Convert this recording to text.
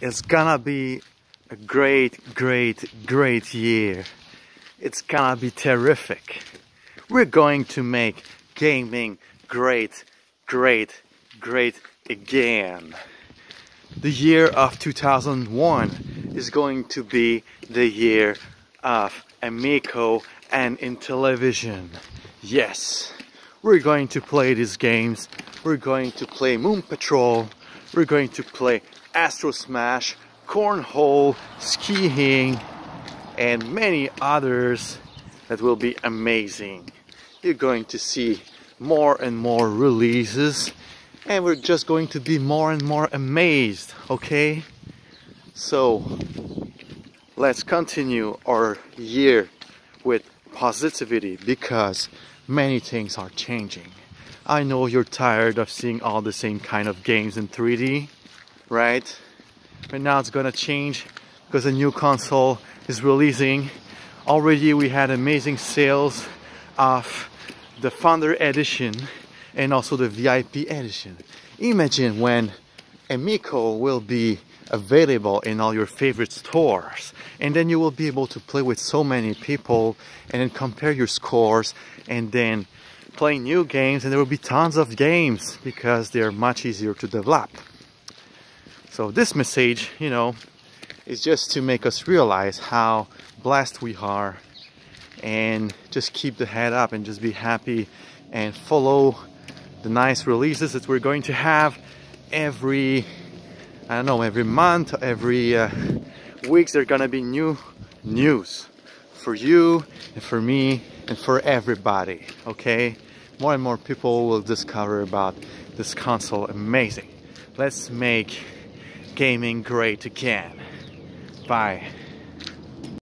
It's gonna be a great, great, great year. It's gonna be terrific. We're going to make gaming great, great, great again. The year of 2001 is going to be the year of Amico and Intellivision. Yes, we're going to play these games. We're going to play Moon Patrol. We're going to play Astro Smash, Cornhole, Skiing, and many others that will be amazing. You're going to see more and more releases and we're just going to be more and more amazed, okay? So, let's continue our year with positivity because many things are changing. I know you're tired of seeing all the same kind of games in 3D, right? But now it's gonna change because a new console is releasing. Already we had amazing sales of the Founder Edition and also the VIP edition. Imagine when Amico will be available in all your favorite stores and then you will be able to play with so many people and then compare your scores and then play new games and there will be tons of games because they're much easier to develop. So this message, you know, is just to make us realize how blessed we are and just keep the head up and just be happy and follow the nice releases that we're going to have every I don't know every month every uh, weeks there are gonna be new news for you and for me and for everybody okay more and more people will discover about this console. Amazing. Let's make gaming great again. Bye